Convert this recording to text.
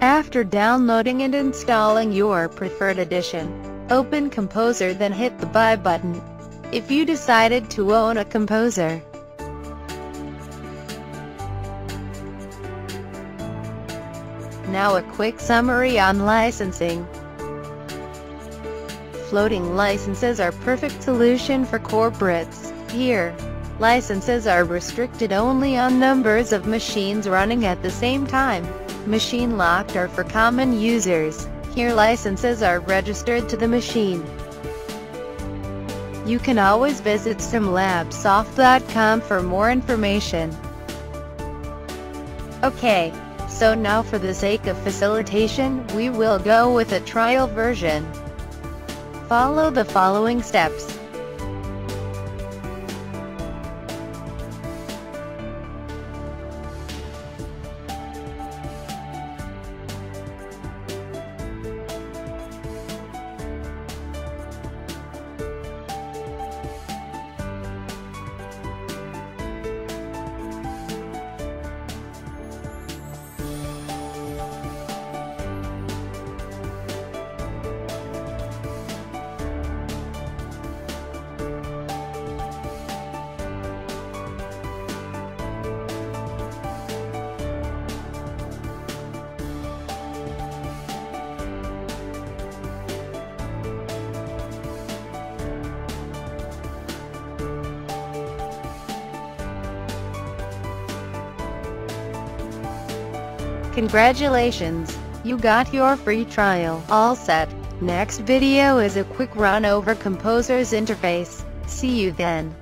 After downloading and installing your preferred edition, open Composer then hit the Buy button. If you decided to own a Composer, Now a quick summary on licensing. Floating licenses are perfect solution for corporates. Here, licenses are restricted only on numbers of machines running at the same time. Machine locked are for common users. Here licenses are registered to the machine. You can always visit simlabsoft.com for more information. Okay, so now for the sake of facilitation, we will go with a trial version. Follow the following steps. Congratulations! You got your free trial all set. Next video is a quick run over Composer's interface. See you then.